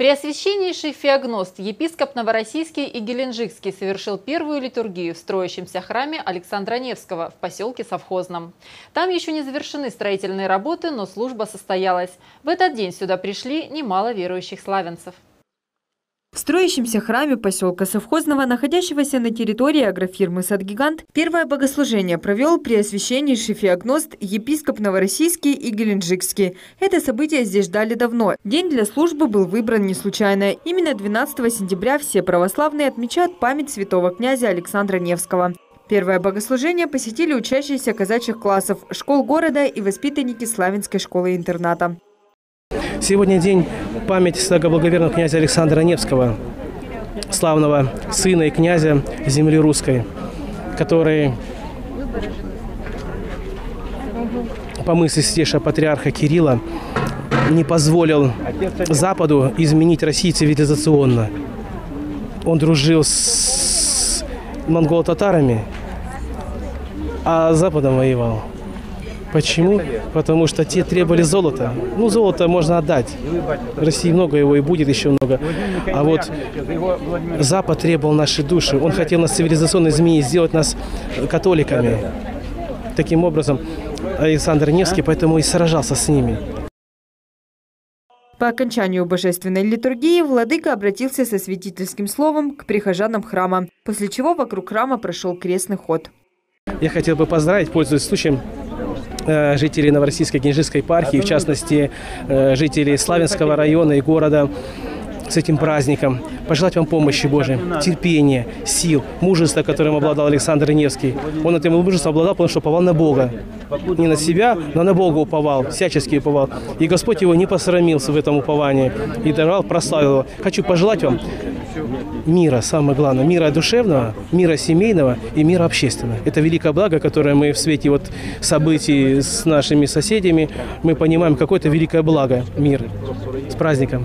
Преосвященнейший феогност, епископ Новороссийский и Геленджикский совершил первую литургию в строящемся храме Александра Невского в поселке Совхозном. Там еще не завершены строительные работы, но служба состоялась. В этот день сюда пришли немало верующих славянцев. В строящемся храме поселка Совхозного, находящегося на территории агрофирмы «Садгигант», первое богослужение провел преосвященнейший феогност епископ Новороссийский и Геленджикский. Это событие здесь ждали давно. День для службы был выбран не случайно. Именно 12 сентября все православные отмечают память святого князя Александра Невского. Первое богослужение посетили учащиеся казачьих классов, школ города и воспитанники Славянской школы-интерната. Сегодня день памяти благоверного князя Александра Невского, славного сына и князя земли русской, который по мысли святейшего патриарха Кирилла не позволил Западу изменить Россию цивилизационно. Он дружил с монголо-татарами, а Западом воевал. Почему? Потому что те требовали золота. Ну, золото можно отдать. В России много его и будет еще много. А вот Запад требовал наши души. Он хотел нас цивилизационно изменить, сделать нас католиками. Таким образом, Александр Невский поэтому и сражался с ними. По окончанию божественной литургии владыка обратился со святительским словом к прихожанам храма, после чего вокруг храма прошел крестный ход. Я хотел бы поздравить, пользуясь случаем, жителей Новороссийской Генежской епархии, в частности, э, жителей Славянского района и города с этим праздником. Пожелать вам помощи Божией, терпения, сил, мужества, которым обладал Александр Невский. Он этим мужеством обладал, потому что уповал на Бога. Не на себя, но на Бога уповал, всячески уповал. И Господь его не посрамился в этом уповании и даровал, прославил его. Хочу пожелать вам мира, самое главное, мира душевного, мира семейного и мира общественного. Это великое благо, которое мы в свете вот событий с нашими соседями, мы понимаем, какое-то великое благо, мир. С праздником!